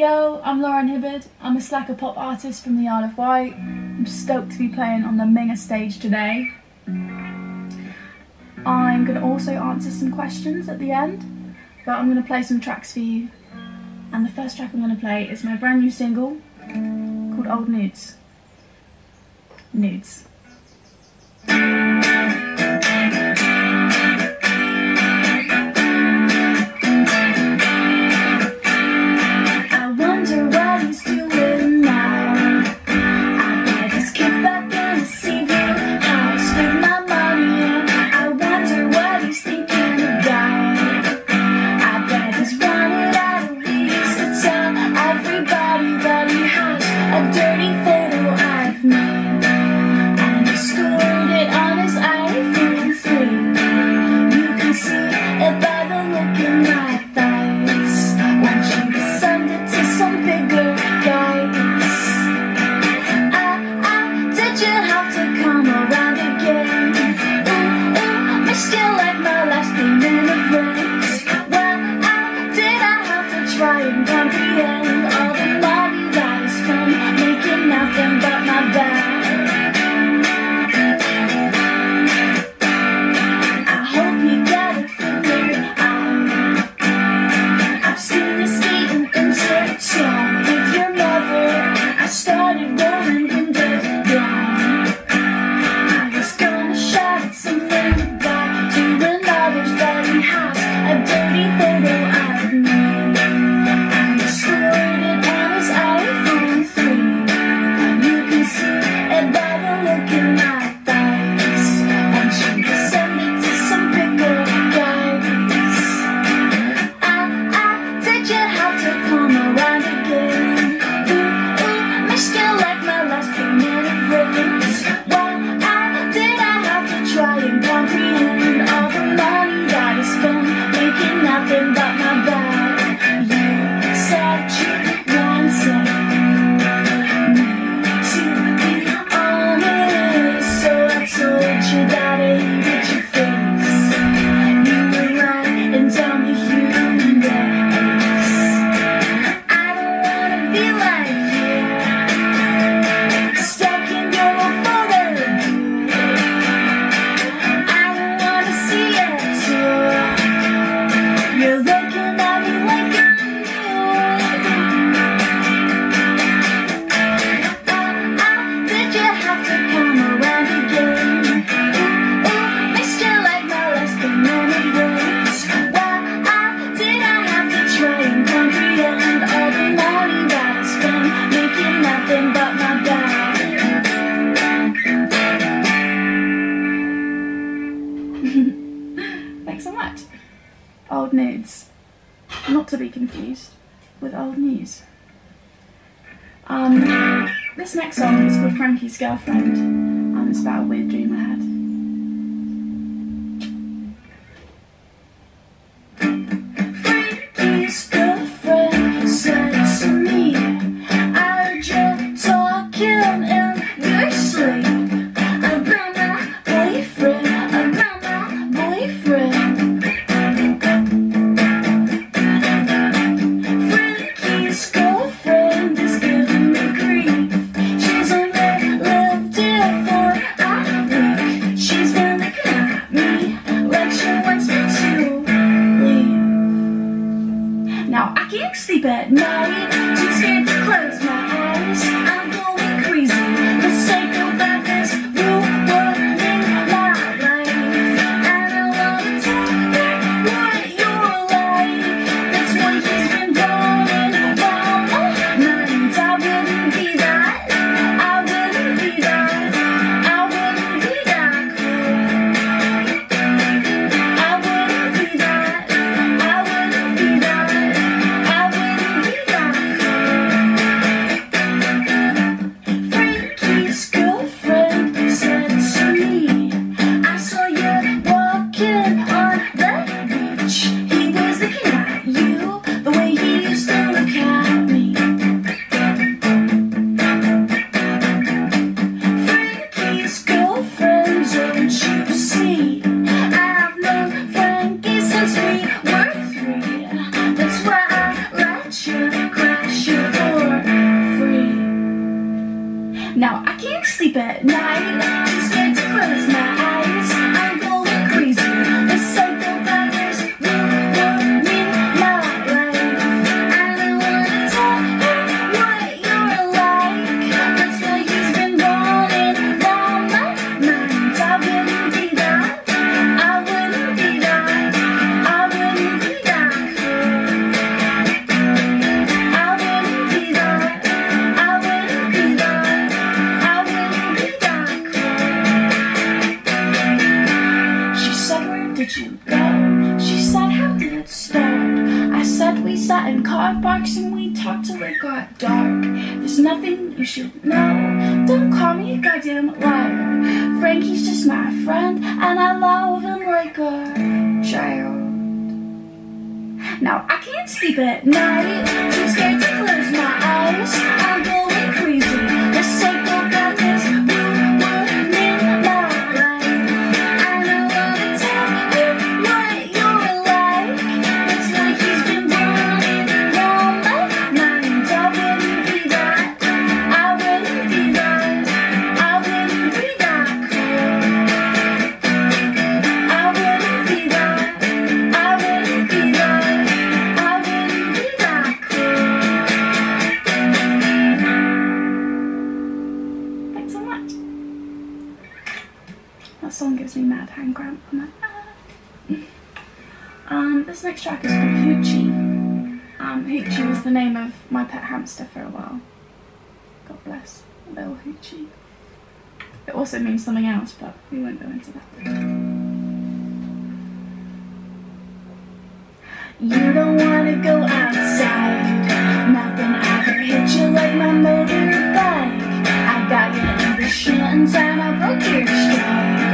Yo, I'm Lauran Hibberd. I'm a slacker pop artist from the Isle of Wight. I'm stoked to be playing on the Minga stage today. I'm going to also answer some questions at the end, but I'm going to play some tracks for you. And the first track I'm going to play is my brand new single called Old Nudes. Nudes. Um, this next song is called Frankie's Girlfriend, and it's about a weird dream I had. bad night. She's just my friend, and I love him like a child. Now I can't sleep at night. Augusta for a while. God bless Lil Hoochie. It also means something else, but we won't go into that. You don't wanna go outside. Nothing I hit you like my motorbike. I got your ambitions and I broke your stride.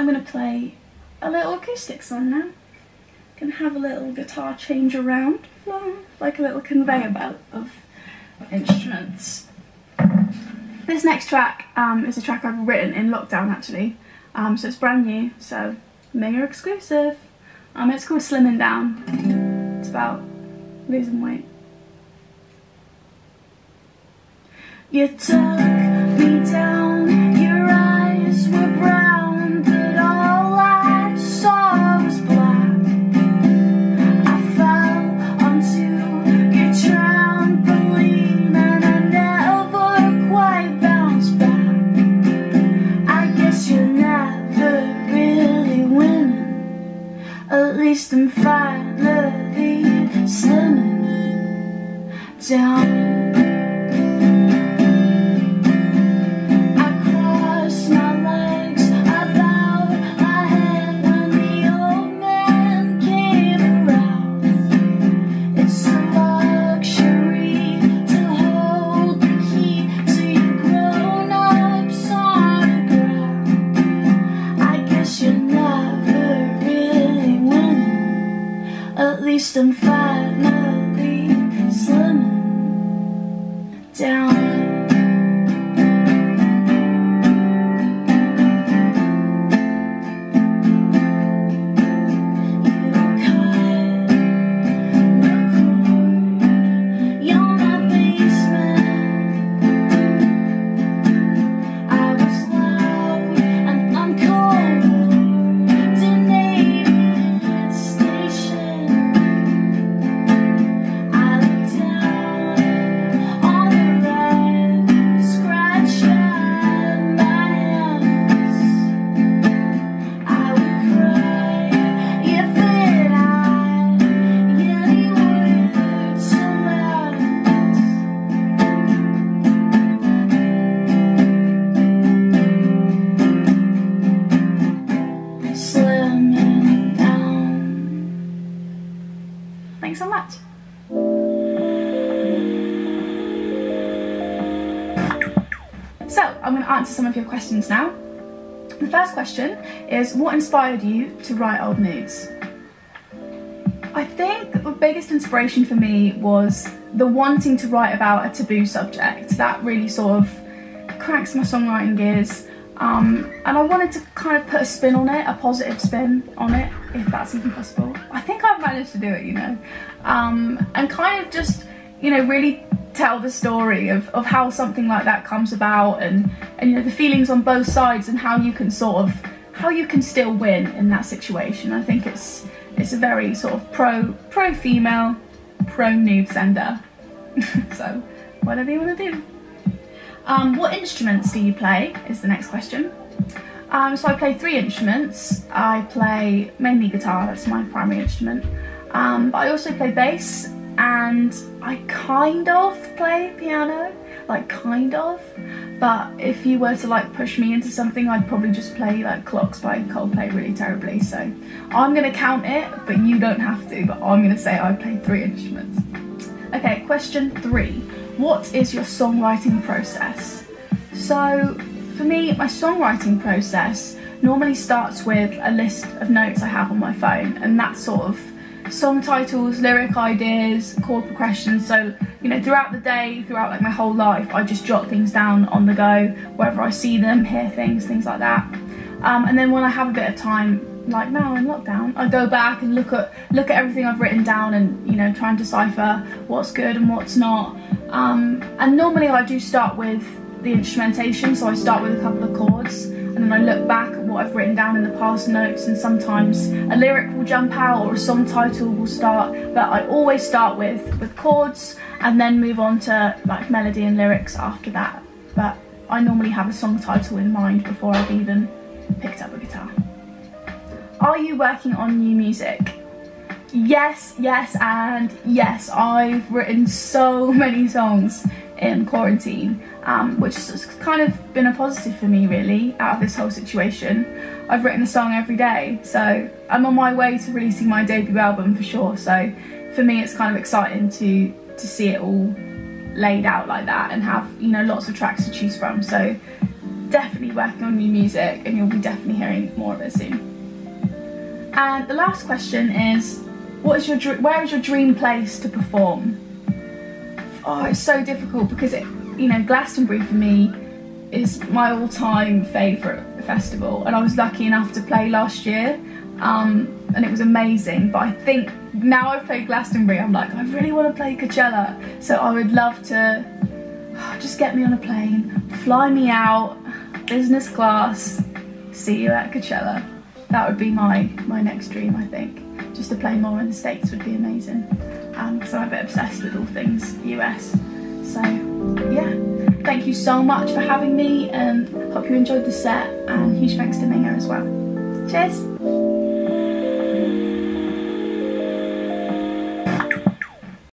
I'm going to play a little acoustic song now. Can have a little guitar change around, like a little conveyor belt of instruments. This next track um, is a track I've written in lockdown actually, um, so it's brand new, so mega exclusive. Um, it's called Slimming Down. It's about losing weight. You took me I'm going to answer some of your questions now. The first question is What inspired you to write Old Nudes? I think the biggest inspiration for me was the wanting to write about a taboo subject. That really sort of cracks my songwriting gears. Um, and I wanted to kind of put a spin on it, a positive spin on it, if that's even possible. I think I've managed to do it, you know. Um, and kind of just, you know, really tell the story of, of how something like that comes about and, and you know the feelings on both sides and how you can sort of how you can still win in that situation. I think it's it's a very sort of pro pro female, pro nude sender. so whatever you want to do. Um, what instruments do you play? Is the next question. Um, so I play three instruments. I play mainly guitar. That's my primary instrument. Um, but I also play bass and I kind of play piano, like kind of. But if you were to like push me into something, I'd probably just play like Clocks by Coldplay really terribly. So I'm gonna count it, but you don't have to. But I'm gonna say I play three instruments. Okay, question three. What is your songwriting process? So for me, my songwriting process normally starts with a list of notes I have on my phone, and that sort of song titles, lyric ideas, chord progressions. So, you know, throughout the day, throughout like my whole life, I just jot things down on the go, wherever I see them, hear things, things like that. Um, and then when I have a bit of time, like now in lockdown, I go back and look at look at everything I've written down and you know try and decipher what's good and what's not. Um, and normally I do start with the instrumentation, so I start with a couple of chords and then I look back at what I've written down in the past notes and sometimes a lyric will jump out or a song title will start but I always start with with chords and then move on to like melody and lyrics after that but I normally have a song title in mind before I've even picked up a guitar. Are you working on new music? Yes, yes, and yes. I've written so many songs in quarantine, um, which has kind of been a positive for me, really, out of this whole situation. I've written a song every day, so I'm on my way to releasing my debut album for sure. So for me, it's kind of exciting to to see it all laid out like that and have you know lots of tracks to choose from. So definitely working on new music, and you'll be definitely hearing more of it soon. And the last question is, what is your where is your dream place to perform? Oh, it's so difficult because it, you know, Glastonbury for me is my all-time favourite festival, and I was lucky enough to play last year, um, and it was amazing. But I think now I've played Glastonbury, I'm like, I really want to play Coachella, so I would love to just get me on a plane, fly me out, business class, see you at Coachella. That would be my my next dream, I think. Just to play more in the States would be amazing. Because I'm a bit obsessed with all things US. So yeah. Thank you so much for having me and hope you enjoyed the set and huge thanks to Mia as well. Cheers!